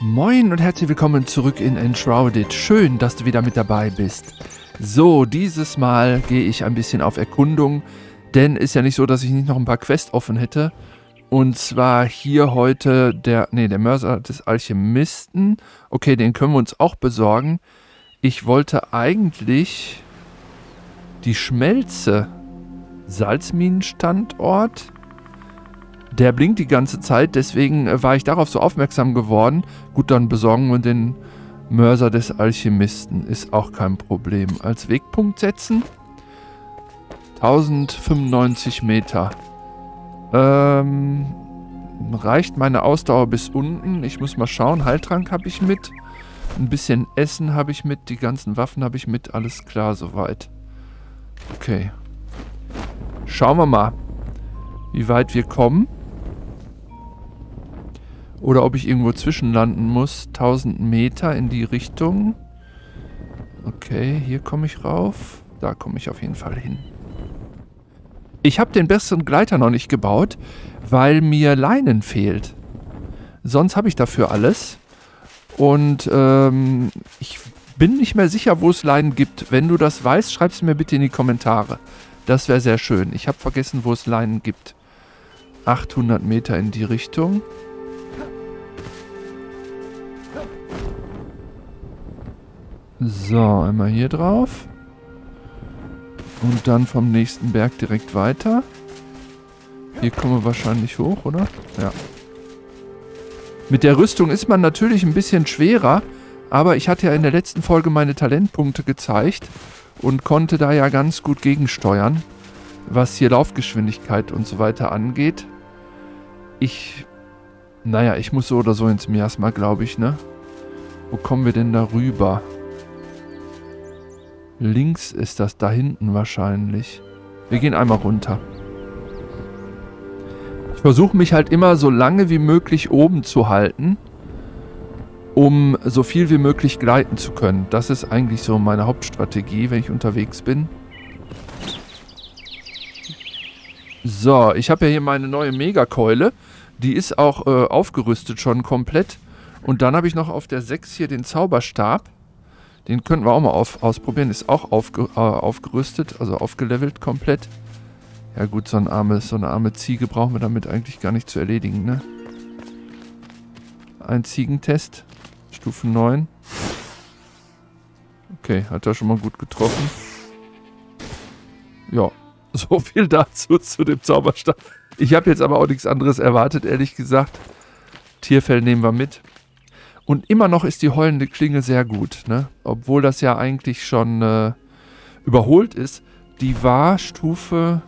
Moin und herzlich willkommen zurück in Enshrouded. Schön, dass du wieder mit dabei bist. So, dieses Mal gehe ich ein bisschen auf Erkundung, denn ist ja nicht so, dass ich nicht noch ein paar Quests offen hätte. Und zwar hier heute der, nee, der Mörser des Alchemisten. Okay, den können wir uns auch besorgen. Ich wollte eigentlich die Schmelze. Salzminenstandort. Der blinkt die ganze Zeit, deswegen äh, war ich darauf so aufmerksam geworden. Gut, dann besorgen wir den Mörser des Alchemisten. Ist auch kein Problem. Als Wegpunkt setzen. 1095 Meter. Ähm, reicht meine Ausdauer bis unten? Ich muss mal schauen. Heiltrank habe ich mit. Ein bisschen Essen habe ich mit. Die ganzen Waffen habe ich mit. Alles klar soweit. Okay. Schauen wir mal, wie weit wir kommen. Oder ob ich irgendwo zwischenlanden muss. 1000 Meter in die Richtung. Okay, hier komme ich rauf. Da komme ich auf jeden Fall hin. Ich habe den besseren Gleiter noch nicht gebaut, weil mir Leinen fehlt. Sonst habe ich dafür alles. Und ähm, ich bin nicht mehr sicher, wo es Leinen gibt. Wenn du das weißt, schreib es mir bitte in die Kommentare. Das wäre sehr schön. Ich habe vergessen, wo es Leinen gibt. 800 Meter in die Richtung. So, einmal hier drauf. Und dann vom nächsten Berg direkt weiter. Hier kommen wir wahrscheinlich hoch, oder? Ja. Mit der Rüstung ist man natürlich ein bisschen schwerer, aber ich hatte ja in der letzten Folge meine Talentpunkte gezeigt und konnte da ja ganz gut gegensteuern, was hier Laufgeschwindigkeit und so weiter angeht. Ich, naja, ich muss so oder so ins Miasma, glaube ich, ne? Wo kommen wir denn da rüber? Links ist das da hinten wahrscheinlich. Wir gehen einmal runter. Ich versuche mich halt immer so lange wie möglich oben zu halten, um so viel wie möglich gleiten zu können. Das ist eigentlich so meine Hauptstrategie, wenn ich unterwegs bin. So, ich habe ja hier meine neue Megakeule. Die ist auch äh, aufgerüstet schon komplett. Und dann habe ich noch auf der 6 hier den Zauberstab. Den könnten wir auch mal auf, ausprobieren. Ist auch aufge, äh, aufgerüstet, also aufgelevelt komplett. Ja gut, so, ein armes, so eine arme Ziege brauchen wir damit eigentlich gar nicht zu erledigen, ne? Ein Ziegentest. Stufe 9. Okay, hat er schon mal gut getroffen. Ja, so viel dazu zu dem Zauberstab. Ich habe jetzt aber auch nichts anderes erwartet, ehrlich gesagt. Tierfell nehmen wir mit. Und immer noch ist die heulende Klinge sehr gut, ne? Obwohl das ja eigentlich schon äh, überholt ist. Die war Stufe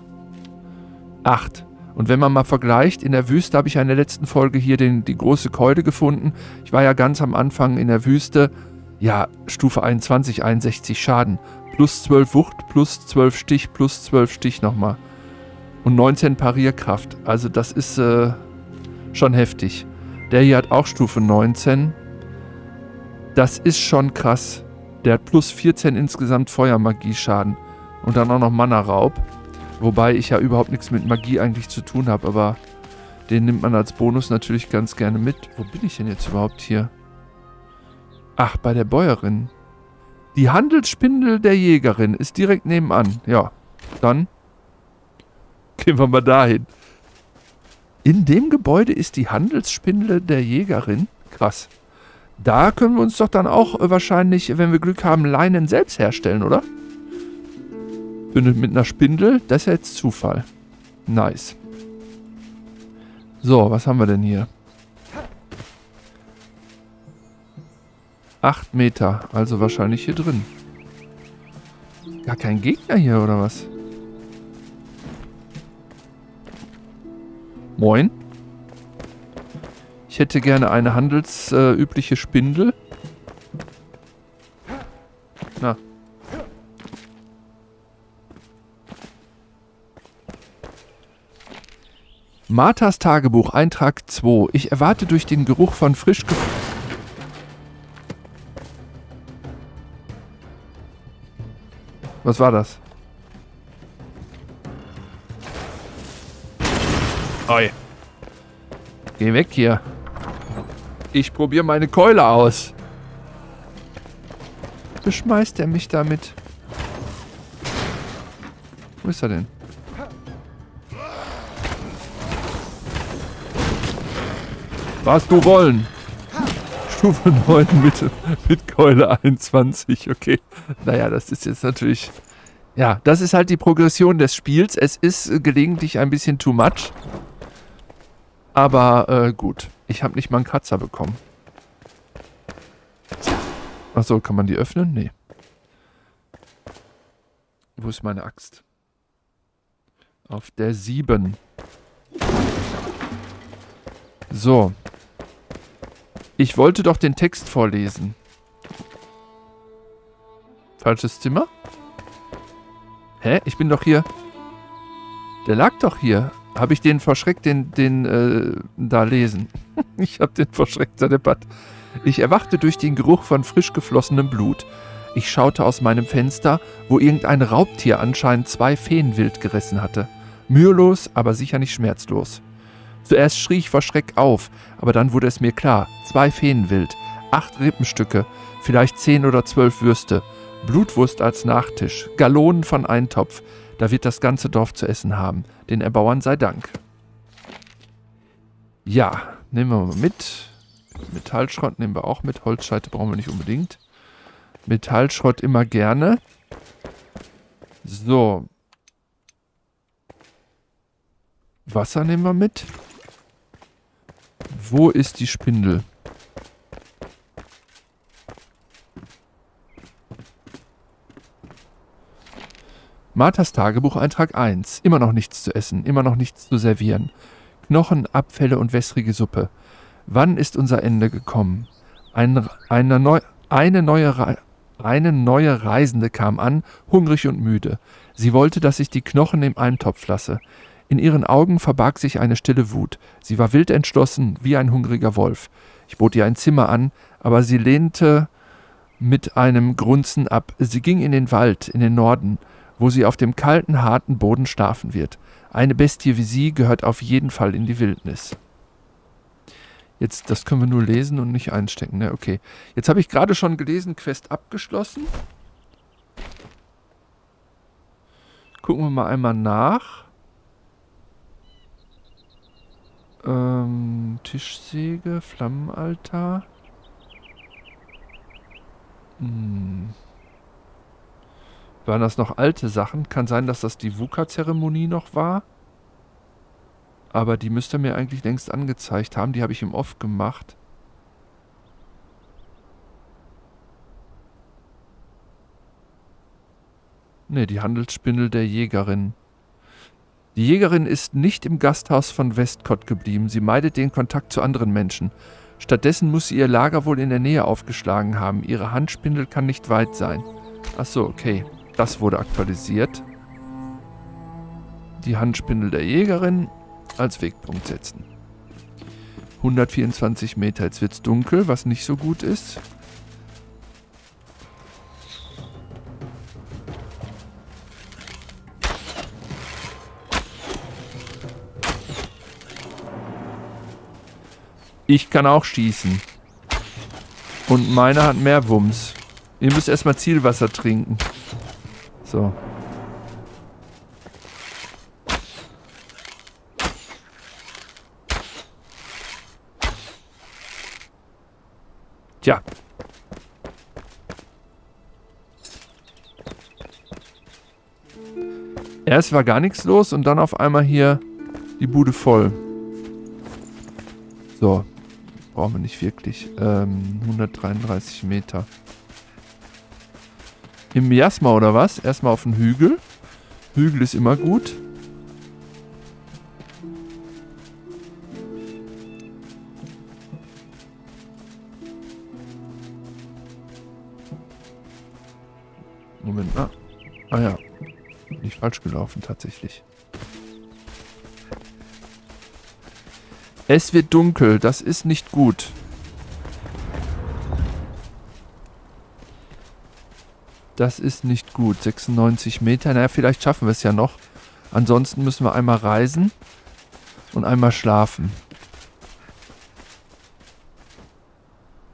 8. Und wenn man mal vergleicht, in der Wüste habe ich ja in der letzten Folge hier den, die große Keule gefunden. Ich war ja ganz am Anfang in der Wüste. Ja, Stufe 21, 61 Schaden. Plus 12 Wucht, plus 12 Stich, plus 12 Stich nochmal. Und 19 Parierkraft. Also das ist äh, schon heftig. Der hier hat auch Stufe 19. Das ist schon krass. Der hat plus 14 insgesamt Feuermagie-Schaden. Und dann auch noch Mana-Raub. Wobei ich ja überhaupt nichts mit Magie eigentlich zu tun habe, aber den nimmt man als Bonus natürlich ganz gerne mit. Wo bin ich denn jetzt überhaupt hier? Ach, bei der Bäuerin. Die Handelsspindel der Jägerin ist direkt nebenan. Ja, dann gehen wir mal dahin. In dem Gebäude ist die Handelsspindel der Jägerin. Krass. Da können wir uns doch dann auch wahrscheinlich, wenn wir Glück haben, Leinen selbst herstellen, oder? Mit einer Spindel, das ist ja jetzt Zufall. Nice. So, was haben wir denn hier? 8 Meter, also wahrscheinlich hier drin. Gar kein Gegner hier, oder was? Moin. Ich hätte gerne eine handelsübliche äh, Spindel. Na. Marthas Tagebuch, Eintrag 2. Ich erwarte durch den Geruch von frisch Was war das? Oi. Geh weg hier. Ich probiere meine Keule aus. Beschmeißt er mich damit? Wo ist er denn? Was du wollen? Stufe 9 mit, mit Keule 21, okay. Naja, das ist jetzt natürlich... Ja, das ist halt die Progression des Spiels. Es ist gelegentlich ein bisschen too much. Aber äh, gut, ich habe nicht mal einen Kratzer bekommen. Achso, kann man die öffnen? Nee. Wo ist meine Axt? Auf der 7. So. Ich wollte doch den Text vorlesen. Falsches Zimmer? Hä? Ich bin doch hier. Der lag doch hier. Habe ich den verschreckt, den, den, äh, da lesen? ich habe den verschreckt, der Debatt. Ich erwachte durch den Geruch von frisch geflossenem Blut. Ich schaute aus meinem Fenster, wo irgendein Raubtier anscheinend zwei Feen wild gerissen hatte. Mühelos, aber sicher nicht schmerzlos. Zuerst schrie ich vor Schreck auf, aber dann wurde es mir klar. Zwei Feenwild, acht Rippenstücke, vielleicht zehn oder zwölf Würste, Blutwurst als Nachtisch, Gallonen von Eintopf. Da wird das ganze Dorf zu essen haben. Den Erbauern sei Dank. Ja, nehmen wir mal mit. Metallschrott nehmen wir auch mit. Holzscheite brauchen wir nicht unbedingt. Metallschrott immer gerne. So. Wasser nehmen wir mit. Wo ist die Spindel? Marthas Tagebucheintrag 1. Immer noch nichts zu essen, immer noch nichts zu servieren. Knochen, Abfälle und wässrige Suppe. Wann ist unser Ende gekommen? Ein, eine, neu, eine, neue, eine neue Reisende kam an, hungrig und müde. Sie wollte, dass ich die Knochen im Eintopf lasse. In ihren Augen verbarg sich eine stille Wut. Sie war wild entschlossen, wie ein hungriger Wolf. Ich bot ihr ein Zimmer an, aber sie lehnte mit einem Grunzen ab. Sie ging in den Wald, in den Norden, wo sie auf dem kalten, harten Boden schlafen wird. Eine Bestie wie sie gehört auf jeden Fall in die Wildnis. Jetzt, das können wir nur lesen und nicht einstecken, ne? Okay. Jetzt habe ich gerade schon gelesen, Quest abgeschlossen. Gucken wir mal einmal nach. Ähm, Tischsäge, Flammenaltar. Hm. Waren das noch alte Sachen? Kann sein, dass das die Wuka-Zeremonie noch war. Aber die müsste mir eigentlich längst angezeigt haben. Die habe ich im Off gemacht. Ne, die Handelsspindel der Jägerin. Die Jägerin ist nicht im Gasthaus von Westcott geblieben. Sie meidet den Kontakt zu anderen Menschen. Stattdessen muss sie ihr Lager wohl in der Nähe aufgeschlagen haben. Ihre Handspindel kann nicht weit sein. Achso, okay. Das wurde aktualisiert. Die Handspindel der Jägerin als Wegpunkt setzen. 124 Meter. Jetzt wird es dunkel, was nicht so gut ist. Ich kann auch schießen. Und meine hat mehr Wumms. Ihr müsst erstmal Zielwasser trinken. So. Tja. Erst war gar nichts los und dann auf einmal hier die Bude voll. So brauchen wir nicht wirklich. Ähm, 133 Meter. Im Miasma oder was? Erstmal auf den Hügel. Hügel ist immer gut. Moment, ah. Ah ja. Nicht falsch gelaufen, tatsächlich. Es wird dunkel, das ist nicht gut. Das ist nicht gut. 96 Meter, naja, vielleicht schaffen wir es ja noch. Ansonsten müssen wir einmal reisen und einmal schlafen.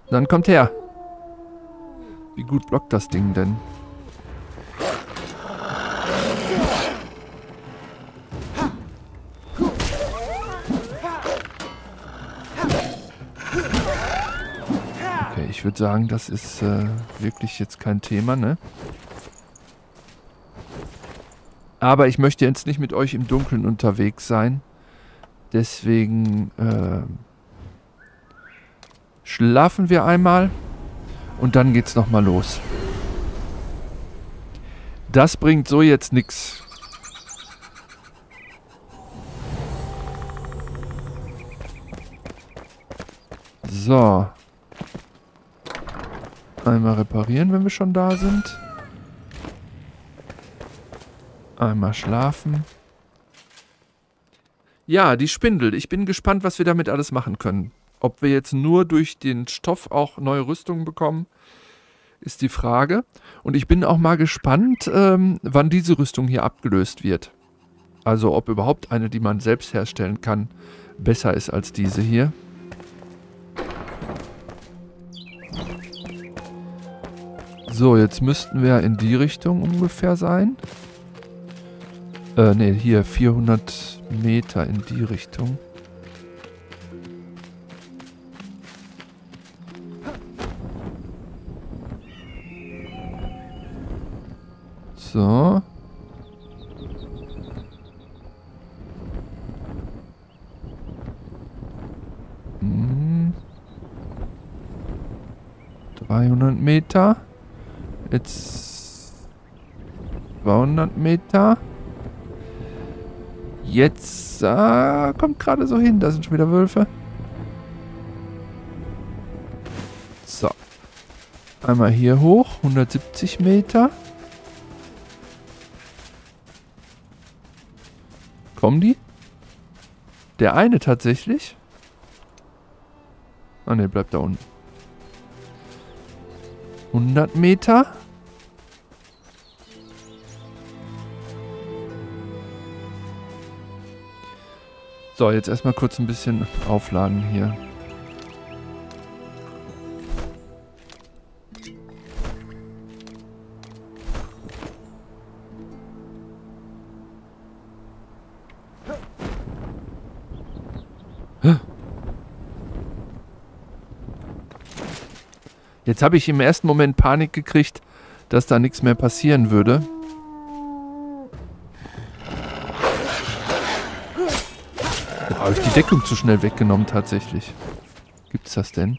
Dann kommt her. Wie gut blockt das Ding denn? Würde sagen, das ist äh, wirklich jetzt kein Thema, ne? Aber ich möchte jetzt nicht mit euch im Dunkeln unterwegs sein. Deswegen äh, schlafen wir einmal und dann geht's nochmal los. Das bringt so jetzt nichts. So. Einmal reparieren, wenn wir schon da sind. Einmal schlafen. Ja, die Spindel. Ich bin gespannt, was wir damit alles machen können. Ob wir jetzt nur durch den Stoff auch neue Rüstungen bekommen, ist die Frage. Und ich bin auch mal gespannt, ähm, wann diese Rüstung hier abgelöst wird. Also ob überhaupt eine, die man selbst herstellen kann, besser ist als diese hier. So, jetzt müssten wir in die Richtung ungefähr sein. Äh, ne, hier 400 Meter in die Richtung. So. Hm. 300 Meter. Jetzt 200 Meter. Jetzt äh, kommt gerade so hin. Da sind schon wieder Wölfe. So. Einmal hier hoch. 170 Meter. Kommen die? Der eine tatsächlich. Ah ne, bleibt da unten. 100 Meter. So, jetzt erstmal kurz ein bisschen aufladen hier. Jetzt habe ich im ersten Moment Panik gekriegt, dass da nichts mehr passieren würde. habe ich die Deckung zu schnell weggenommen tatsächlich. Gibt's das denn?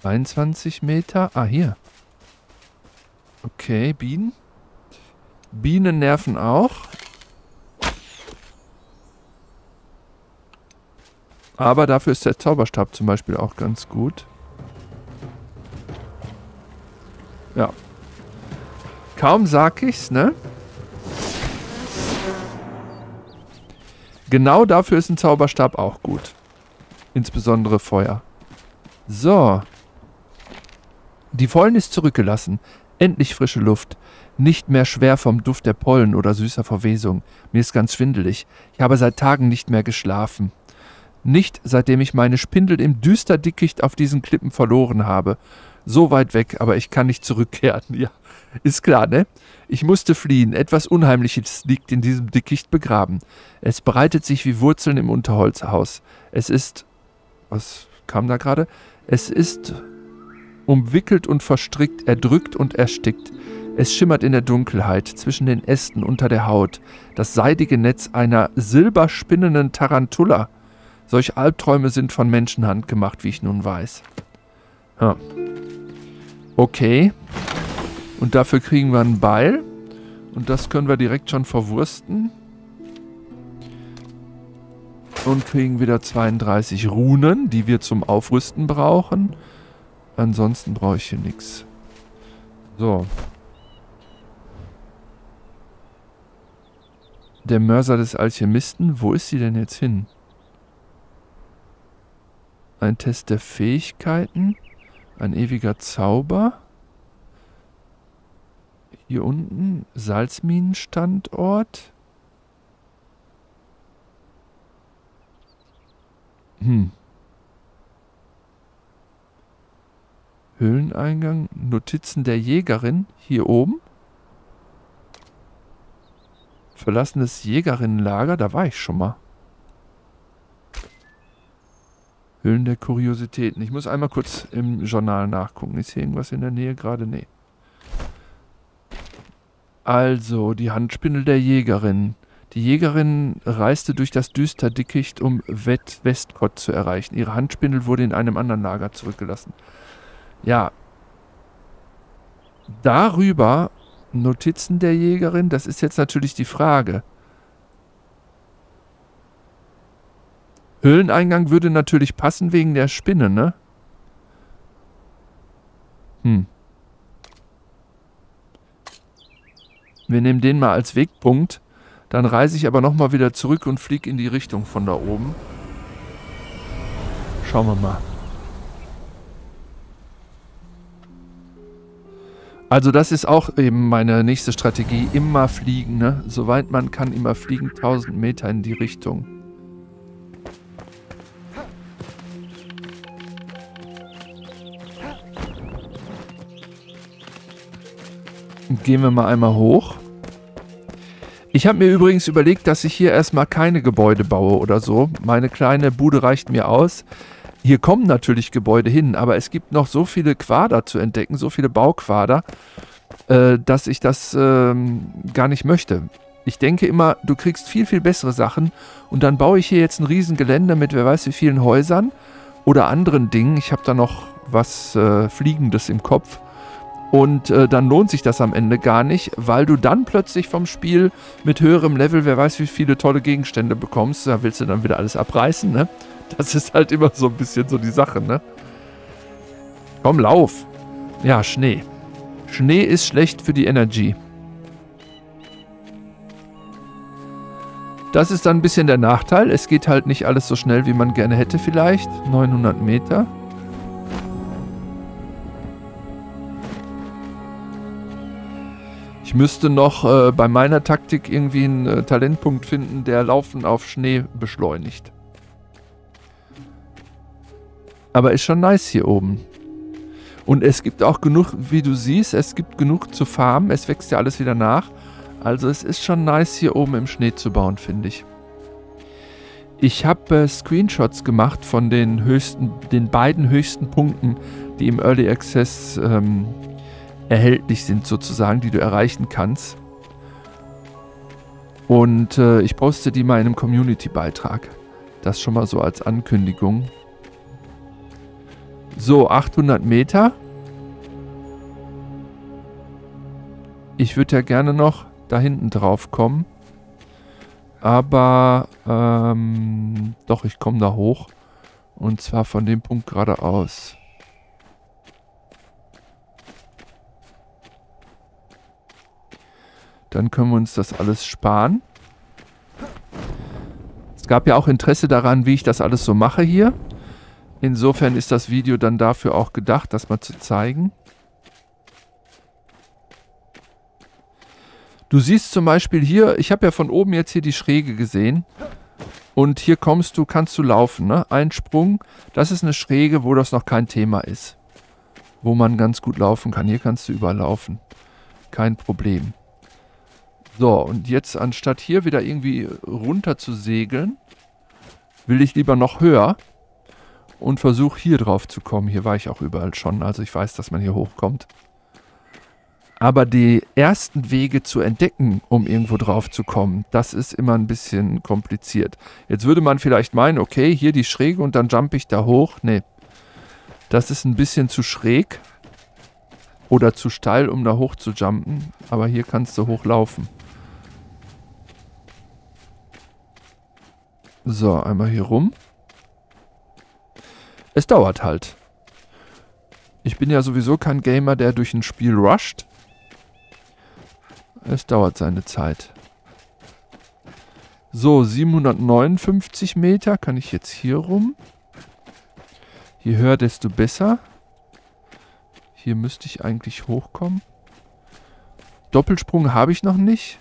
Zweiundzwanzig Meter. Ah, hier. Okay, Bienen. Bienen nerven auch. Aber dafür ist der Zauberstab zum Beispiel auch ganz gut. Ja, Kaum sag ich's, ne? Genau dafür ist ein Zauberstab auch gut. Insbesondere Feuer. So. Die Vollen ist zurückgelassen. Endlich frische Luft. Nicht mehr schwer vom Duft der Pollen oder süßer Verwesung. Mir ist ganz schwindelig. Ich habe seit Tagen nicht mehr geschlafen. Nicht seitdem ich meine Spindel im Düsterdickicht auf diesen Klippen verloren habe. So weit weg, aber ich kann nicht zurückkehren. Ja, ist klar, ne? Ich musste fliehen. Etwas Unheimliches liegt in diesem Dickicht begraben. Es breitet sich wie Wurzeln im Unterholzhaus. Es ist. Was kam da gerade? Es ist umwickelt und verstrickt, erdrückt und erstickt. Es schimmert in der Dunkelheit, zwischen den Ästen unter der Haut, das seidige Netz einer silberspinnenden Tarantula. Solche Albträume sind von Menschenhand gemacht, wie ich nun weiß. Ja. Okay. Und dafür kriegen wir einen Beil. Und das können wir direkt schon verwursten. Und kriegen wieder 32 Runen, die wir zum Aufrüsten brauchen. Ansonsten brauche ich hier nichts. So. Der Mörser des Alchemisten, wo ist sie denn jetzt hin? ein Test der Fähigkeiten, ein ewiger Zauber. Hier unten Salzminenstandort. Hm. Höhleneingang, Notizen der Jägerin hier oben. Verlassenes Jägerinnenlager, da war ich schon mal. Höhlen der Kuriositäten. Ich muss einmal kurz im Journal nachgucken. Ist hier irgendwas in der Nähe gerade? Nee. Also, die Handspindel der Jägerin. Die Jägerin reiste durch das düster Dickicht, um Wet Westcott zu erreichen. Ihre Handspindel wurde in einem anderen Lager zurückgelassen. Ja. Darüber Notizen der Jägerin, das ist jetzt natürlich die Frage. Höhleneingang würde natürlich passen wegen der Spinne, ne? Hm. Wir nehmen den mal als Wegpunkt. Dann reise ich aber nochmal wieder zurück und fliege in die Richtung von da oben. Schauen wir mal. Also das ist auch eben meine nächste Strategie. Immer fliegen, ne? Soweit man kann, immer fliegen. 1000 Meter in die Richtung. Gehen wir mal einmal hoch. Ich habe mir übrigens überlegt, dass ich hier erstmal keine Gebäude baue oder so. Meine kleine Bude reicht mir aus. Hier kommen natürlich Gebäude hin, aber es gibt noch so viele Quader zu entdecken, so viele Bauquader, äh, dass ich das äh, gar nicht möchte. Ich denke immer, du kriegst viel, viel bessere Sachen und dann baue ich hier jetzt ein Riesengelände mit wer weiß wie vielen Häusern oder anderen Dingen. Ich habe da noch was äh, Fliegendes im Kopf. Und äh, dann lohnt sich das am Ende gar nicht, weil du dann plötzlich vom Spiel mit höherem Level, wer weiß wie viele tolle Gegenstände bekommst. Da willst du dann wieder alles abreißen, ne? Das ist halt immer so ein bisschen so die Sache, ne? Komm, lauf. Ja, Schnee. Schnee ist schlecht für die Energie. Das ist dann ein bisschen der Nachteil. Es geht halt nicht alles so schnell, wie man gerne hätte vielleicht. 900 Meter. Ich müsste noch äh, bei meiner Taktik irgendwie einen äh, Talentpunkt finden, der Laufen auf Schnee beschleunigt. Aber ist schon nice hier oben. Und es gibt auch genug, wie du siehst, es gibt genug zu farmen. Es wächst ja alles wieder nach. Also es ist schon nice hier oben im Schnee zu bauen, finde ich. Ich habe äh, Screenshots gemacht von den höchsten, den beiden höchsten Punkten, die im Early Access ähm, erhältlich sind sozusagen, die du erreichen kannst. Und äh, ich poste die mal in einem Community-Beitrag. Das schon mal so als Ankündigung. So, 800 Meter. Ich würde ja gerne noch da hinten drauf kommen. Aber, ähm, doch, ich komme da hoch. Und zwar von dem Punkt geradeaus. Dann können wir uns das alles sparen. Es gab ja auch Interesse daran, wie ich das alles so mache hier. Insofern ist das Video dann dafür auch gedacht, das mal zu zeigen. Du siehst zum Beispiel hier, ich habe ja von oben jetzt hier die Schräge gesehen. Und hier kommst du, kannst du laufen, ne? Ein Sprung, das ist eine Schräge, wo das noch kein Thema ist. Wo man ganz gut laufen kann. Hier kannst du überlaufen. Kein Problem. So, und jetzt anstatt hier wieder irgendwie runter zu segeln, will ich lieber noch höher und versuche hier drauf zu kommen. Hier war ich auch überall schon, also ich weiß, dass man hier hochkommt. Aber die ersten Wege zu entdecken, um irgendwo drauf zu kommen, das ist immer ein bisschen kompliziert. Jetzt würde man vielleicht meinen, okay, hier die Schräge und dann jump ich da hoch. Nee, das ist ein bisschen zu schräg oder zu steil, um da hoch zu jumpen. Aber hier kannst du hochlaufen. So, einmal hier rum. Es dauert halt. Ich bin ja sowieso kein Gamer, der durch ein Spiel rusht. Es dauert seine Zeit. So, 759 Meter kann ich jetzt hier rum. Je höher, desto besser. Hier müsste ich eigentlich hochkommen. Doppelsprung habe ich noch nicht.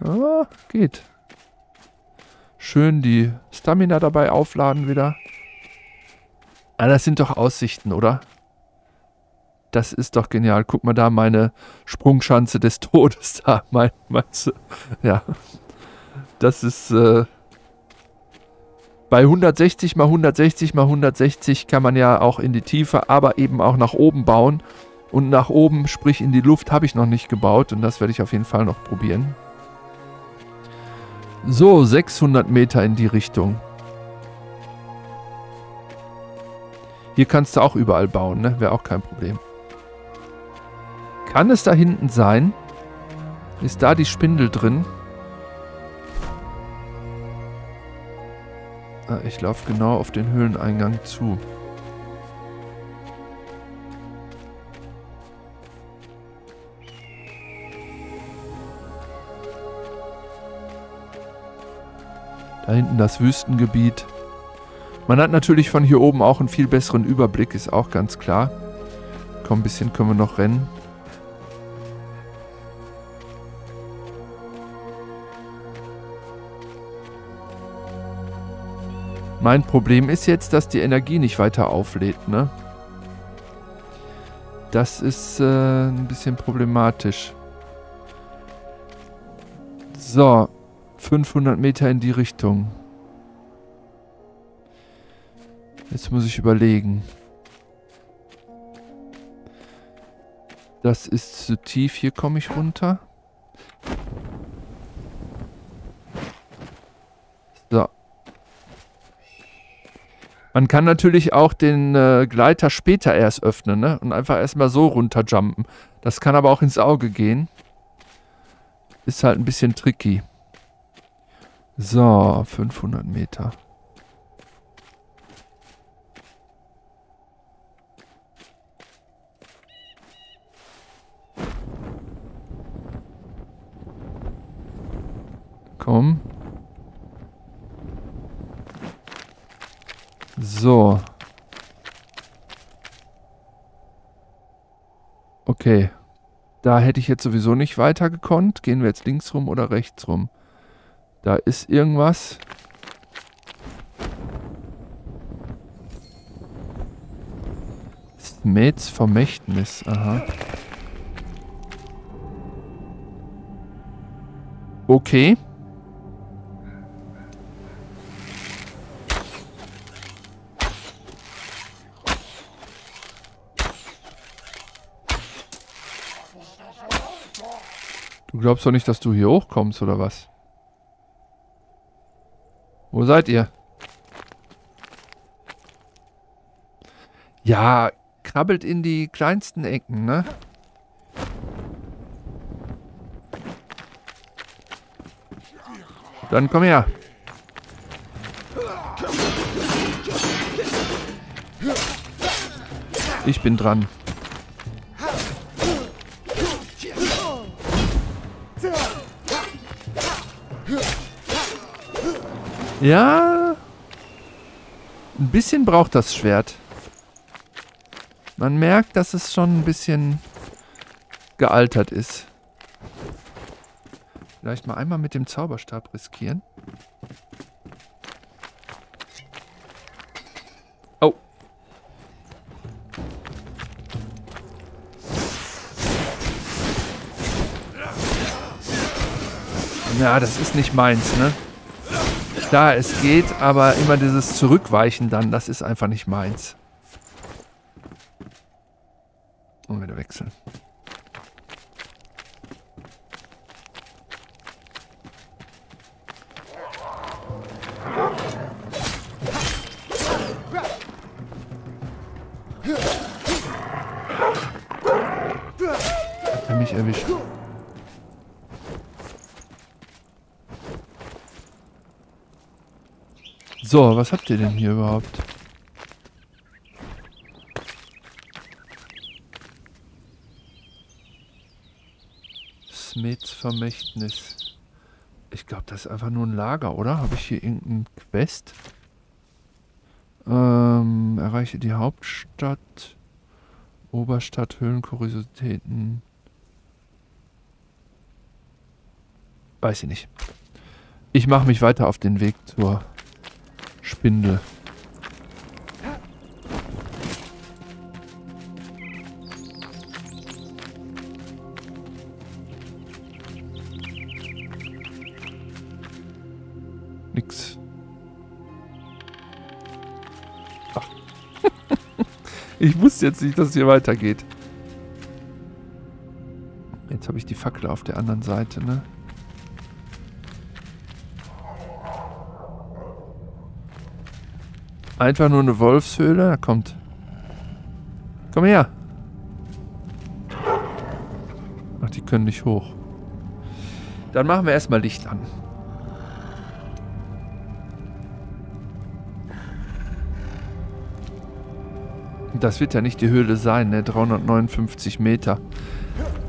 Ah, geht. schön die Stamina dabei aufladen wieder. Ah, das sind doch Aussichten, oder? Das ist doch genial. Guck mal da, meine Sprungschanze des Todes da. Mein, meinst du? Ja. Das ist, äh, bei 160 mal 160 mal 160 kann man ja auch in die Tiefe, aber eben auch nach oben bauen. Und nach oben, sprich in die Luft, habe ich noch nicht gebaut. Und das werde ich auf jeden Fall noch probieren. So, 600 Meter in die Richtung. Hier kannst du auch überall bauen, ne? Wäre auch kein Problem. Kann es da hinten sein? Ist da die Spindel drin? Ah, ich laufe genau auf den Höhleneingang zu. Da hinten das Wüstengebiet. Man hat natürlich von hier oben auch einen viel besseren Überblick, ist auch ganz klar. Komm, ein bisschen können wir noch rennen. Mein Problem ist jetzt, dass die Energie nicht weiter auflädt, ne? Das ist äh, ein bisschen problematisch. So, 500 Meter in die Richtung. Jetzt muss ich überlegen. Das ist zu tief. Hier komme ich runter. So. Man kann natürlich auch den äh, Gleiter später erst öffnen, ne? Und einfach erstmal so runterjumpen. Das kann aber auch ins Auge gehen. Ist halt ein bisschen tricky. So, 500 Meter. Komm. So. Okay. Da hätte ich jetzt sowieso nicht weiter gekonnt. Gehen wir jetzt links rum oder rechts rum? Da ist irgendwas. Smeds Vermächtnis. Aha. Okay. Du glaubst doch nicht, dass du hier hochkommst, oder was? Wo seid ihr? Ja, krabbelt in die kleinsten Ecken, ne? Dann komm her. Ich bin dran. Ja. Ein bisschen braucht das Schwert. Man merkt, dass es schon ein bisschen gealtert ist. Vielleicht mal einmal mit dem Zauberstab riskieren. Oh. Ja, das ist nicht meins, ne? Klar, es geht, aber immer dieses Zurückweichen dann, das ist einfach nicht meins. So, was habt ihr denn hier überhaupt? Smiths Vermächtnis. Ich glaube, das ist einfach nur ein Lager, oder? Habe ich hier irgendeinen Quest? Ähm, erreiche die Hauptstadt. Oberstadt, Höhlenkuriositäten. Weiß ich nicht. Ich mache mich weiter auf den Weg zur Spindel. Nix. Ach. ich wusste jetzt nicht, dass es hier weitergeht. Jetzt habe ich die Fackel auf der anderen Seite, ne? Einfach nur eine Wolfshöhle. Da kommt. Komm her. Ach, die können nicht hoch. Dann machen wir erstmal Licht an. Das wird ja nicht die Höhle sein, ne? 359 Meter.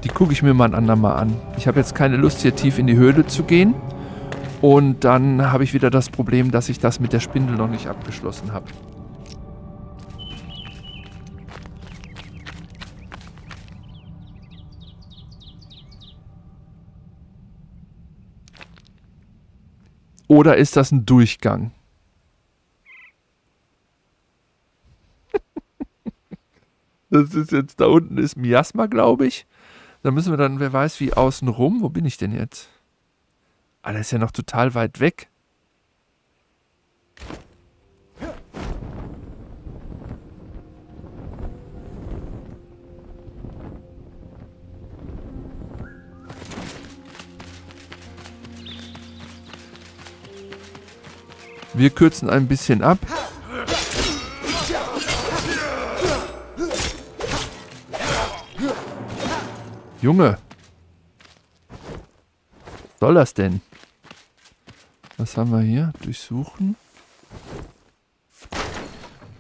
Die gucke ich mir mal ein andermal an. Ich habe jetzt keine Lust, hier tief in die Höhle zu gehen. Und dann habe ich wieder das Problem, dass ich das mit der Spindel noch nicht abgeschlossen habe. Oder ist das ein Durchgang? das ist jetzt, da unten ist Miasma, glaube ich. Da müssen wir dann, wer weiß wie, außen rum. Wo bin ich denn jetzt? Ah, der ist ja noch total weit weg. Wir kürzen ein bisschen ab. Junge. Was soll das denn? Was haben wir hier? Durchsuchen.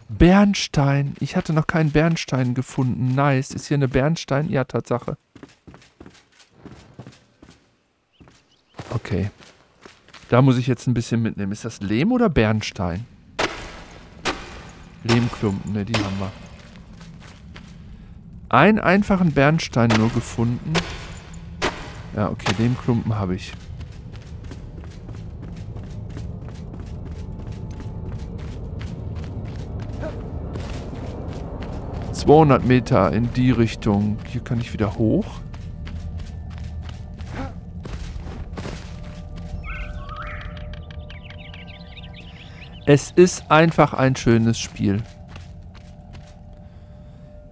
Bernstein. Ich hatte noch keinen Bernstein gefunden. Nice. Ist hier eine Bernstein? Ja, Tatsache. Okay. Da muss ich jetzt ein bisschen mitnehmen. Ist das Lehm oder Bernstein? Lehmklumpen, ne, die haben wir. Einen einfachen Bernstein nur gefunden. Ja, okay, Lehmklumpen habe ich. 200 Meter in die Richtung. Hier kann ich wieder hoch. Es ist einfach ein schönes Spiel.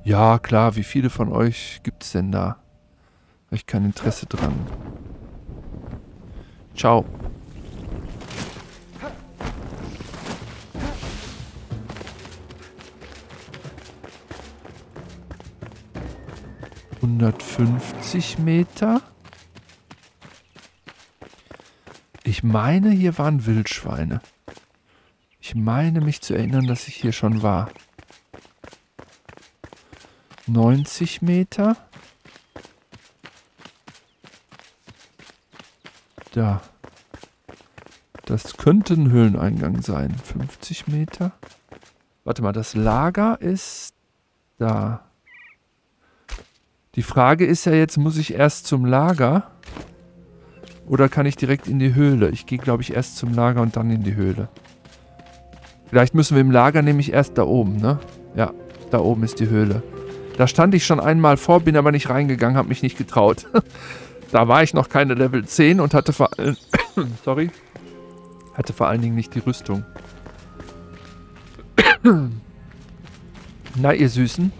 Ja, klar, wie viele von euch gibt es denn da? Habe ich kein Interesse dran. Ciao. 150 Meter. Ich meine, hier waren Wildschweine. Ich meine mich zu erinnern, dass ich hier schon war. 90 Meter. Da. Das könnte ein Höhleneingang sein. 50 Meter. Warte mal, das Lager ist da. Die Frage ist ja jetzt, muss ich erst zum Lager? Oder kann ich direkt in die Höhle? Ich gehe, glaube ich, erst zum Lager und dann in die Höhle. Vielleicht müssen wir im Lager nämlich erst da oben, ne? Ja, da oben ist die Höhle. Da stand ich schon einmal vor, bin aber nicht reingegangen, habe mich nicht getraut. da war ich noch keine Level 10 und hatte vor, äh, sorry, hatte vor allen Dingen nicht die Rüstung. Na, ihr Süßen.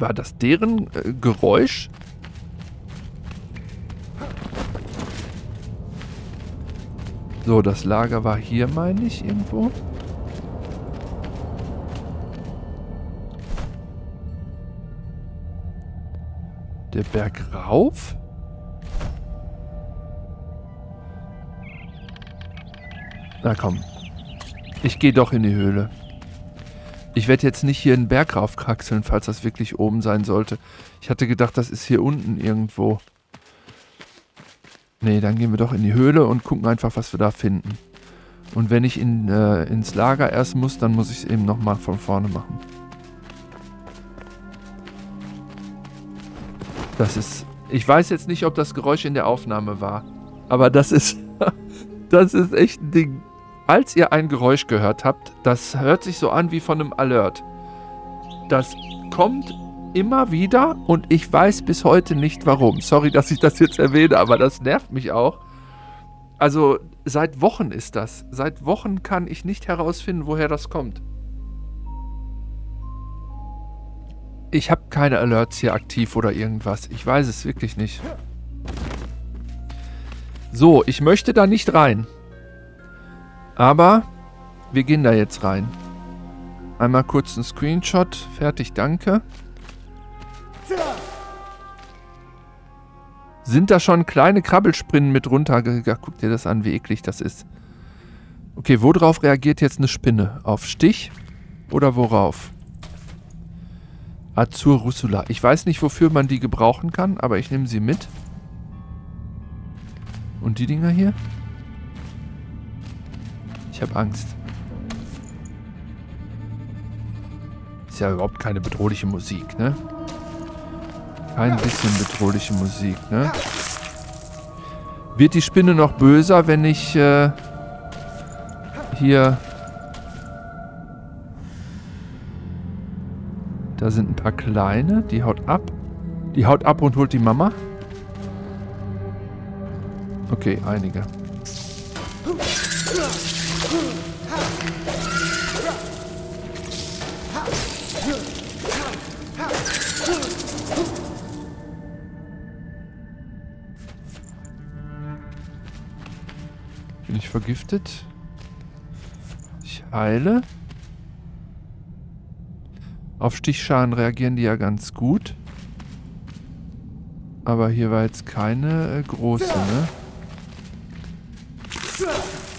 War das deren äh, Geräusch? So, das Lager war hier, meine ich, irgendwo. Der Berg rauf? Na komm. Ich gehe doch in die Höhle. Ich werde jetzt nicht hier einen Berg raufkraxeln, falls das wirklich oben sein sollte. Ich hatte gedacht, das ist hier unten irgendwo. Nee, dann gehen wir doch in die Höhle und gucken einfach, was wir da finden. Und wenn ich in, äh, ins Lager erst muss, dann muss ich es eben nochmal von vorne machen. Das ist. Ich weiß jetzt nicht, ob das Geräusch in der Aufnahme war. Aber das ist. das ist echt ein Ding. Falls ihr ein Geräusch gehört habt, das hört sich so an wie von einem Alert. Das kommt immer wieder und ich weiß bis heute nicht warum. Sorry, dass ich das jetzt erwähne, aber das nervt mich auch. Also seit Wochen ist das. Seit Wochen kann ich nicht herausfinden, woher das kommt. Ich habe keine Alerts hier aktiv oder irgendwas. Ich weiß es wirklich nicht. So, ich möchte da nicht rein. Aber wir gehen da jetzt rein. Einmal kurz ein Screenshot. Fertig, danke. Sind da schon kleine Krabbelspinnen mit runtergegangen? Guck dir das an, wie eklig das ist. Okay, worauf reagiert jetzt eine Spinne? Auf Stich oder worauf? Azur Russula. Ich weiß nicht, wofür man die gebrauchen kann, aber ich nehme sie mit. Und die Dinger hier? Ich habe Angst. Ist ja überhaupt keine bedrohliche Musik, ne? Kein bisschen bedrohliche Musik, ne? Wird die Spinne noch böser, wenn ich äh, hier... Da sind ein paar kleine. Die haut ab. Die haut ab und holt die Mama. Okay, einige. Ich vergiftet? Ich heile. Auf Stichschaden reagieren die ja ganz gut. Aber hier war jetzt keine äh, große, ne?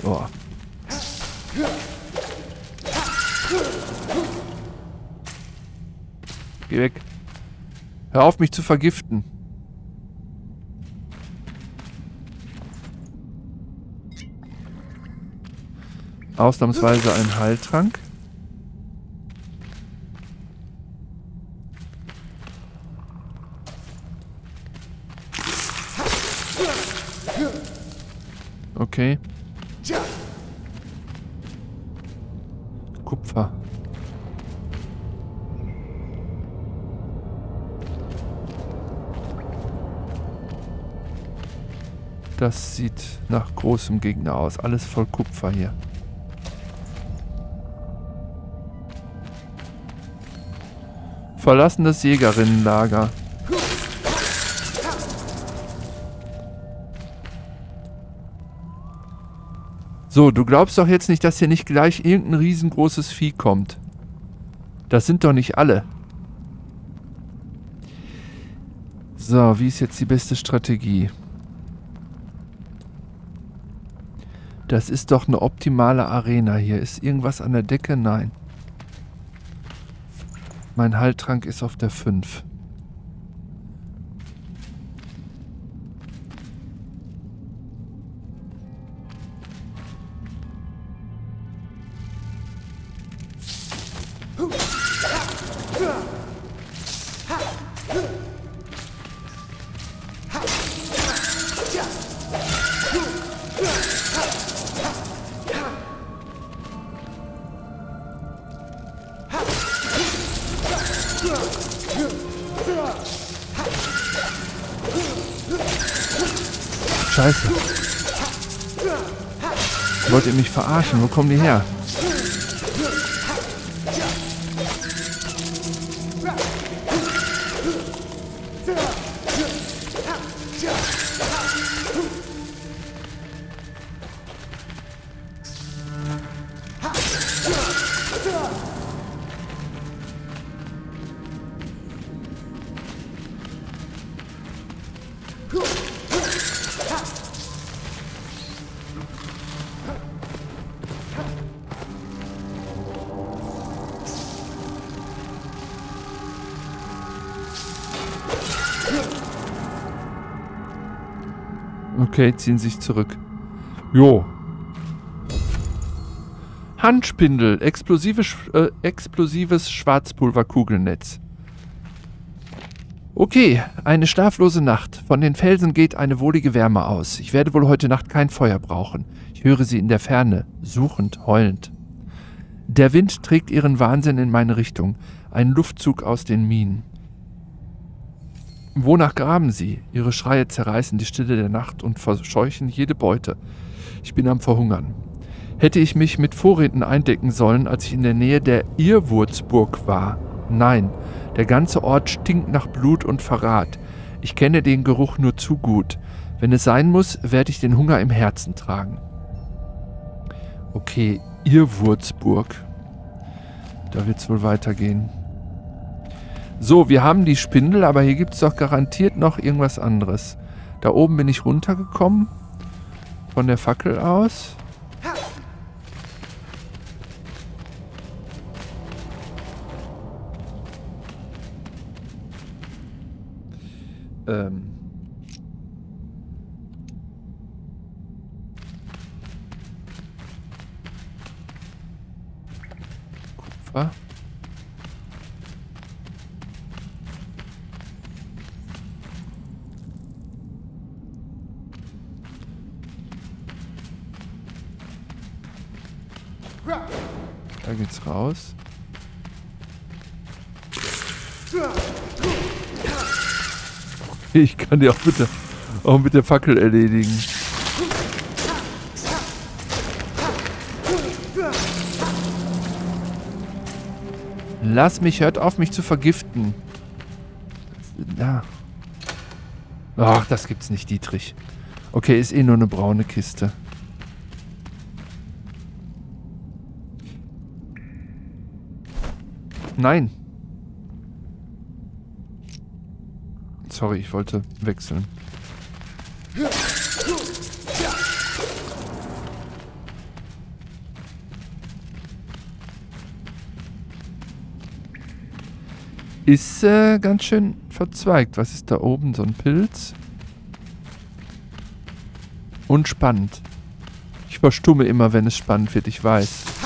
Oh. Geh weg. Hör auf, mich zu vergiften. Ausnahmsweise ein Heiltrank. Okay. Kupfer. Das sieht nach großem Gegner aus. Alles voll Kupfer hier. Verlassen das Jägerinnenlager. So, du glaubst doch jetzt nicht, dass hier nicht gleich irgendein riesengroßes Vieh kommt. Das sind doch nicht alle. So, wie ist jetzt die beste Strategie? Das ist doch eine optimale Arena hier. Ist irgendwas an der Decke? Nein. Mein Heiltrank ist auf der 5. Scheiße. Wollt ihr mich verarschen? Wo kommen die her? Okay, ziehen sich zurück. Jo. Handspindel, explosive, äh, explosives Schwarzpulverkugelnetz. Okay, eine schlaflose Nacht. Von den Felsen geht eine wohlige Wärme aus. Ich werde wohl heute Nacht kein Feuer brauchen. Ich höre sie in der Ferne, suchend, heulend. Der Wind trägt ihren Wahnsinn in meine Richtung, ein Luftzug aus den Minen. Wonach graben sie? Ihre Schreie zerreißen die Stille der Nacht und verscheuchen jede Beute. Ich bin am Verhungern. Hätte ich mich mit Vorräten eindecken sollen, als ich in der Nähe der Irrwurzburg war? Nein, der ganze Ort stinkt nach Blut und Verrat. Ich kenne den Geruch nur zu gut. Wenn es sein muss, werde ich den Hunger im Herzen tragen. Okay, Irrwurzburg. Da wird es wohl weitergehen. So, wir haben die Spindel, aber hier gibt es doch garantiert noch irgendwas anderes. Da oben bin ich runtergekommen. Von der Fackel aus. Ähm. Kupfer. Da geht's raus. Ich kann die auch bitte auch mit der Fackel erledigen. Lass mich, hört auf mich zu vergiften. Ja. Ach, das gibt's nicht, Dietrich. Okay, ist eh nur eine braune Kiste. Nein. Sorry, ich wollte wechseln. Ist äh, ganz schön verzweigt. Was ist da oben? So ein Pilz. Und spannend. Ich verstumme immer, wenn es spannend wird, ich weiß.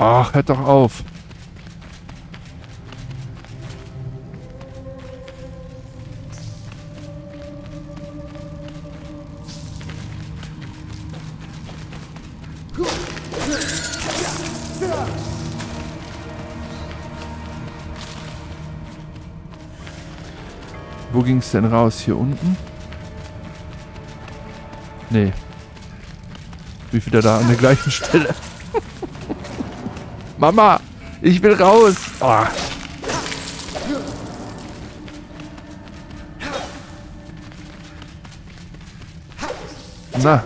Ach, hört doch auf. Wo ging es denn raus? Hier unten? Nee. Wie wieder da an der gleichen Stelle. Mama, ich will raus. Oh. Na.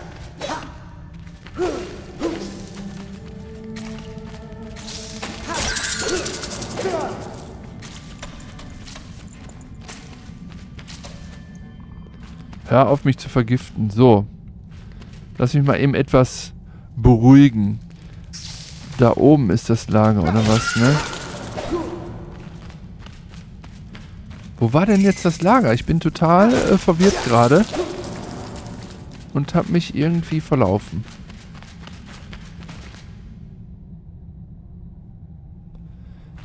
Hör auf mich zu vergiften. So. Lass mich mal eben etwas beruhigen. Da oben ist das Lager, oder was, ne? Wo war denn jetzt das Lager? Ich bin total äh, verwirrt gerade. Und habe mich irgendwie verlaufen.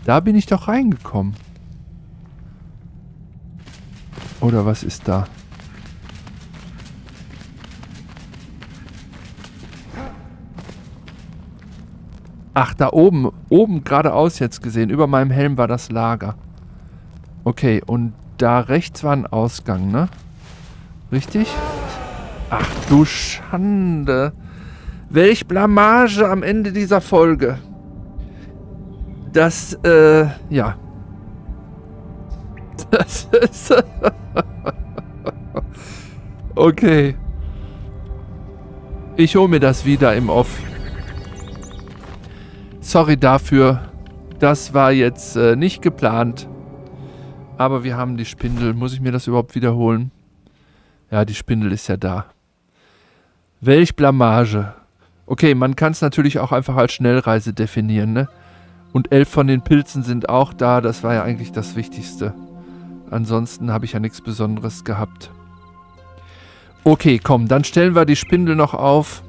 Da bin ich doch reingekommen. Oder was ist da? Ach, da oben. Oben geradeaus jetzt gesehen. Über meinem Helm war das Lager. Okay, und da rechts war ein Ausgang, ne? Richtig? Ach du Schande. Welch Blamage am Ende dieser Folge. Das, äh, ja. Das ist... okay. Ich hole mir das wieder im Off. Sorry dafür. Das war jetzt äh, nicht geplant. Aber wir haben die Spindel. Muss ich mir das überhaupt wiederholen? Ja, die Spindel ist ja da. Welch Blamage. Okay, man kann es natürlich auch einfach als Schnellreise definieren, ne? Und elf von den Pilzen sind auch da. Das war ja eigentlich das Wichtigste. Ansonsten habe ich ja nichts Besonderes gehabt. Okay, komm, dann stellen wir die Spindel noch auf.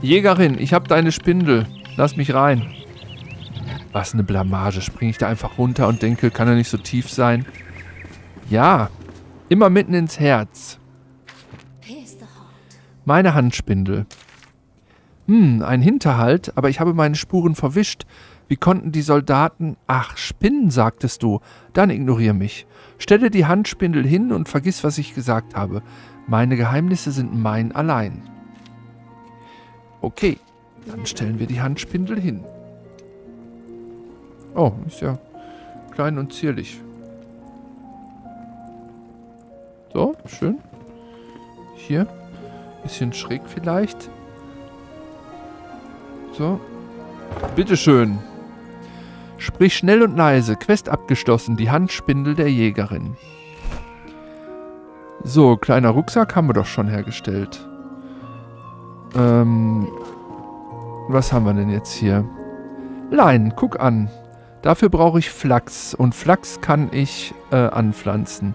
Jägerin, ich habe deine Spindel. Lass mich rein. Was eine Blamage. Springe ich da einfach runter und denke, kann er nicht so tief sein? Ja, immer mitten ins Herz. Meine Handspindel. Hm, ein Hinterhalt, aber ich habe meine Spuren verwischt. Wie konnten die Soldaten... Ach, Spinnen, sagtest du. Dann ignoriere mich. Stelle die Handspindel hin und vergiss, was ich gesagt habe. Meine Geheimnisse sind mein allein. Okay, dann stellen wir die Handspindel hin. Oh, ist ja klein und zierlich. So, schön. Hier. Bisschen schräg vielleicht. So. Bitteschön. Sprich schnell und leise. Quest abgeschlossen. Die Handspindel der Jägerin. So, kleiner Rucksack haben wir doch schon hergestellt. Ähm, was haben wir denn jetzt hier? Lein, guck an. Dafür brauche ich Flachs und Flachs kann ich äh, anpflanzen.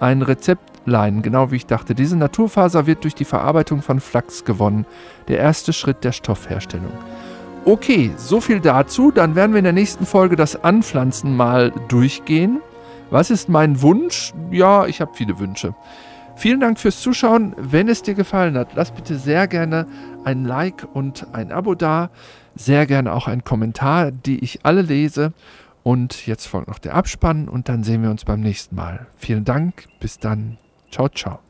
Ein Rezeptlein, genau wie ich dachte. Diese Naturfaser wird durch die Verarbeitung von Flachs gewonnen. Der erste Schritt der Stoffherstellung. Okay, so viel dazu. Dann werden wir in der nächsten Folge das Anpflanzen mal durchgehen. Was ist mein Wunsch? Ja, ich habe viele Wünsche. Vielen Dank fürs Zuschauen. Wenn es dir gefallen hat, lass bitte sehr gerne ein Like und ein Abo da. Sehr gerne auch einen Kommentar, die ich alle lese. Und jetzt folgt noch der Abspann und dann sehen wir uns beim nächsten Mal. Vielen Dank. Bis dann. Ciao, ciao.